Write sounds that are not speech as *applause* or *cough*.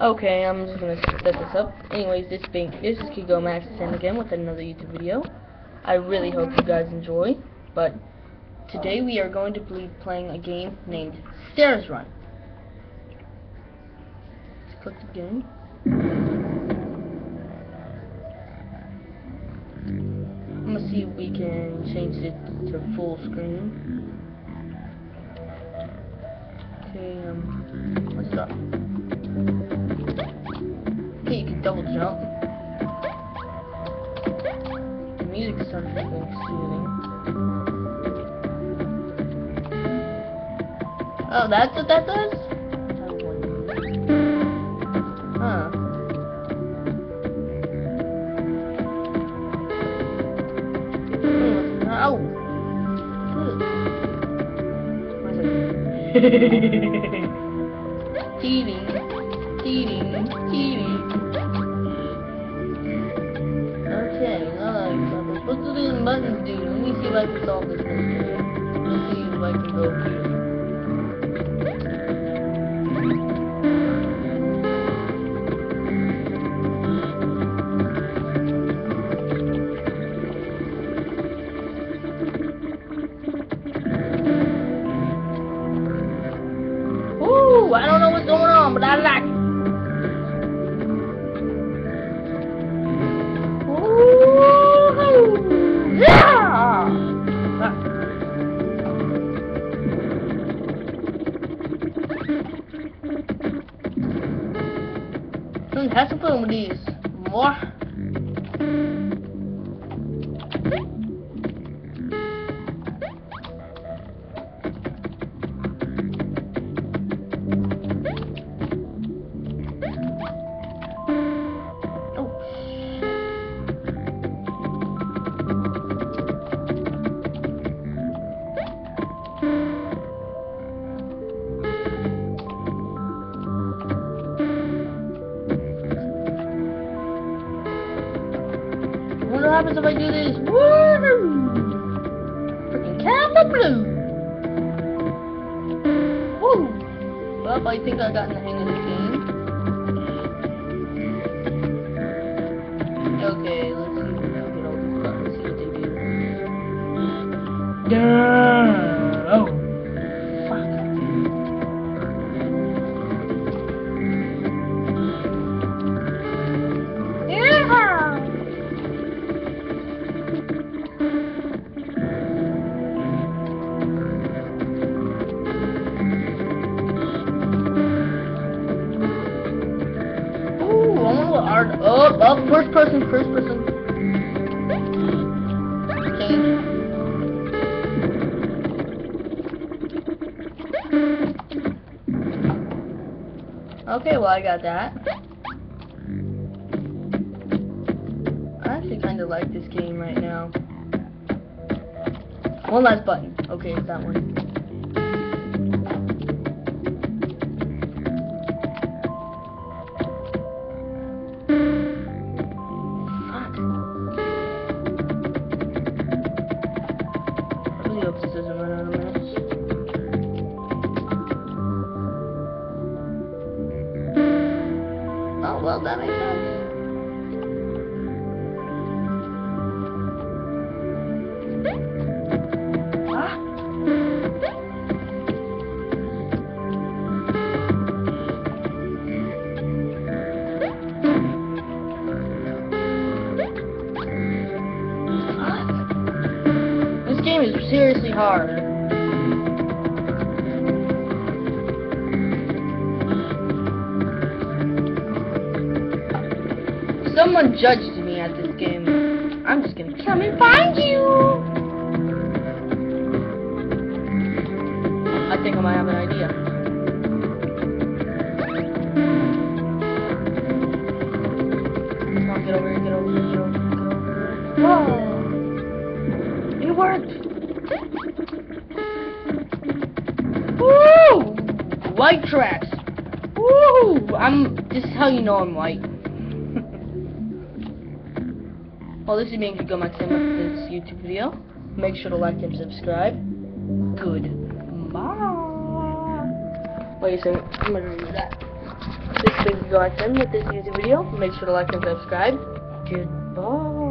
Okay, I'm just gonna set this up. Anyways, this being this is Kigo Max 10 again with another YouTube video. I really hope you guys enjoy. But today we are going to be playing a game named Sarah's Run. Let's click the game. I'm gonna see if we can change it to full screen. Okay, um, what's up? Double jump. The music sounds something soothing. Oh, that's what that does? Huh. Oh. Ow! What *laughs* me I solve this mystery. Let's see if I go I don't know what's going on, but I like Hmm, have some fun with these. More. Happens if I do this? Woo! Freaking Kappa Blue! Woo! Well, I think I got in the hang of this game. Okay, let's see. Buttons, see what they do. Yeah! Oh, oh, first person, first person. Change. Okay, well, I got that. I actually kind of like this game right now. One last button. Okay, it's that one. This game is seriously hard. Someone judged me at this game. I'm just gonna come and find you. I think I might have an idea. Come over here, get over here, get over here, get over here. Whoa! It worked! Woo! White tracks! Woo! I'm, this is how you know I'm white. Well, this is me, Go Max with this YouTube video. Make sure to like and subscribe. Good. Bye. Wait a second. I'm gonna do that. This has been Go XN with this YouTube video. Make sure to like and subscribe. Goodbye.